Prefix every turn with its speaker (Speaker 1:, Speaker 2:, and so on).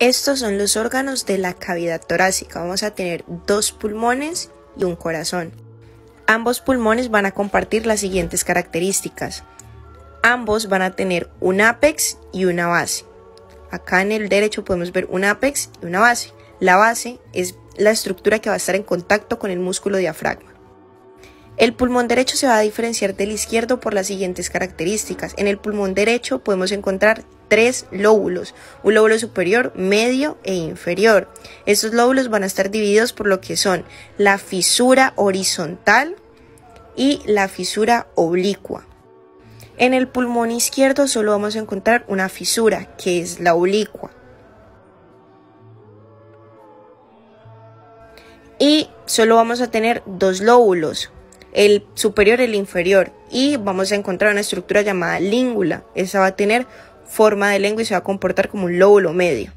Speaker 1: Estos son los órganos de la cavidad torácica. Vamos a tener dos pulmones y un corazón. Ambos pulmones van a compartir las siguientes características. Ambos van a tener un apex y una base. Acá en el derecho podemos ver un apex y una base. La base es la estructura que va a estar en contacto con el músculo diafragma. El pulmón derecho se va a diferenciar del izquierdo por las siguientes características. En el pulmón derecho podemos encontrar tres lóbulos, un lóbulo superior, medio e inferior. Estos lóbulos van a estar divididos por lo que son la fisura horizontal y la fisura oblicua. En el pulmón izquierdo solo vamos a encontrar una fisura, que es la oblicua. Y solo vamos a tener dos lóbulos, el superior y el inferior. Y vamos a encontrar una estructura llamada língula. Esa va a tener forma de lengua y se va a comportar como un lóbulo medio.